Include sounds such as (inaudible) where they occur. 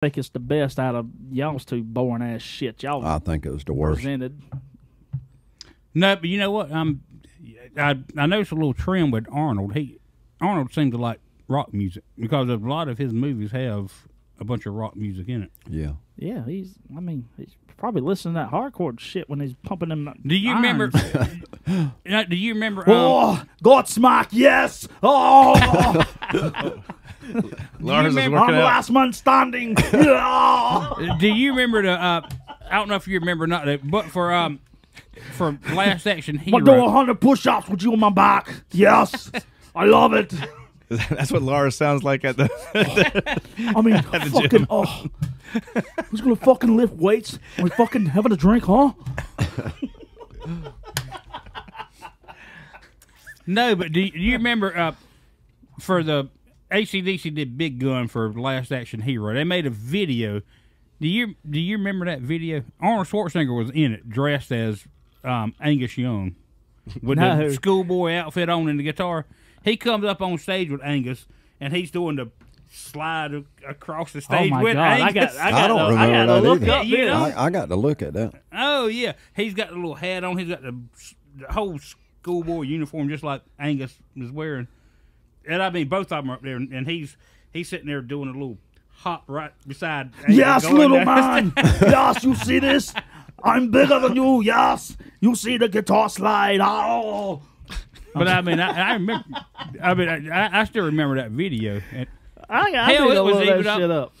think it's the best out of y'all's two boring ass shit y'all I think it was the worst. presented. No, but you know what? Um, I I noticed a little trend with Arnold. He Arnold seemed to like rock music because a lot of his movies have a bunch of rock music in it. Yeah. Yeah, he's. I mean, he's probably listening to that hardcore shit when he's pumping them. Do you remember? (laughs) Now, do you remember? Um, Oh, Godsmack, yes! Oh, (laughs) (laughs) Lars is remember- I'm working the out. last man standing. (laughs) Do you remember the? Uh, I don't know if you remember or not, but for um, for Last Action I do 100 push-ups with you on my back. Yes, I love it. (laughs) That's what Lars sounds like at the. (laughs) I mean, fucking, oh. Who's gonna fucking lift weights? Are we fucking having a drink, huh? No, but do you, do you remember uh, for the ACDC did Big Gun for Last Action Hero? They made a video. Do you do you remember that video? Arnold Schwarzenegger was in it, dressed as um, Angus Young, (laughs) with No. the schoolboy outfit on and the guitar. He comes up on stage with Angus, and he's doing the slide across the Oh stage my with god, I Angus. got, I I got, don't to, I remember got to that look either. up You know? I, I got to look at that. Oh yeah, he's got the little hat on. He's got the, the whole schoolboy uniform, just like Angus was wearing. And I mean, both of them are up there, and, and he's he's sitting there doing a little hop right beside. Yes, little down- man. (laughs) yes, you see this? I'm bigger than you. Yes, you see the guitar slide. Oh, but I mean, I, I remember. I mean, I, I still remember that video. And I, I Hell, it was even up- shit up.